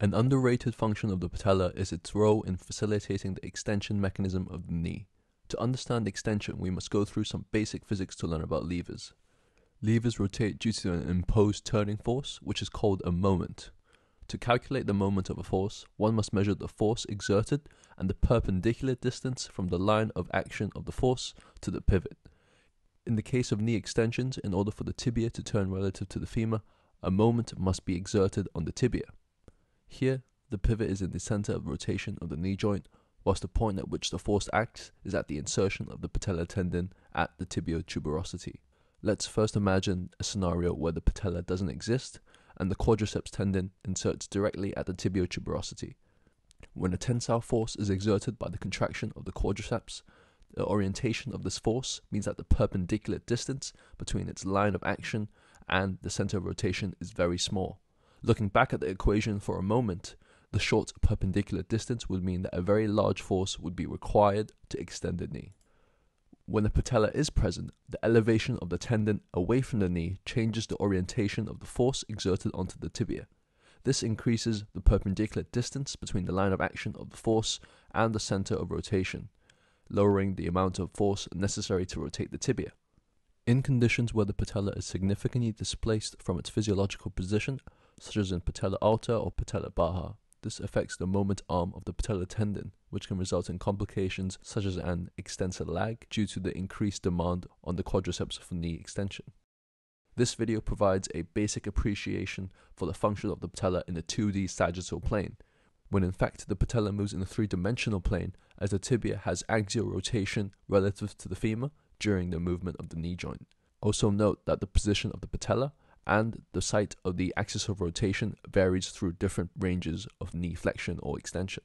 An underrated function of the patella is its role in facilitating the extension mechanism of the knee. To understand extension, we must go through some basic physics to learn about levers. Levers rotate due to an imposed turning force, which is called a moment. To calculate the moment of a force, one must measure the force exerted and the perpendicular distance from the line of action of the force to the pivot. In the case of knee extensions, in order for the tibia to turn relative to the femur, a moment must be exerted on the tibia. Here, the pivot is in the center of rotation of the knee joint, whilst the point at which the force acts is at the insertion of the patellar tendon at the tibial tuberosity. Let's first imagine a scenario where the patella doesn't exist and the quadriceps tendon inserts directly at the tibial tuberosity. When a tensile force is exerted by the contraction of the quadriceps, the orientation of this force means that the perpendicular distance between its line of action and the center of rotation is very small. Looking back at the equation for a moment, the short perpendicular distance would mean that a very large force would be required to extend the knee. When the patella is present, the elevation of the tendon away from the knee changes the orientation of the force exerted onto the tibia. This increases the perpendicular distance between the line of action of the force and the center of rotation, lowering the amount of force necessary to rotate the tibia. In conditions where the patella is significantly displaced from its physiological position, such as in patella alta or patella baja, this affects the moment arm of the patellar tendon, which can result in complications such as an extensor lag due to the increased demand on the quadriceps for knee extension. This video provides a basic appreciation for the function of the patella in a 2D sagittal plane, when in fact the patella moves in a three-dimensional plane as the tibia has axial rotation relative to the femur during the movement of the knee joint. Also note that the position of the patella and the site of the axis of rotation varies through different ranges of knee flexion or extension.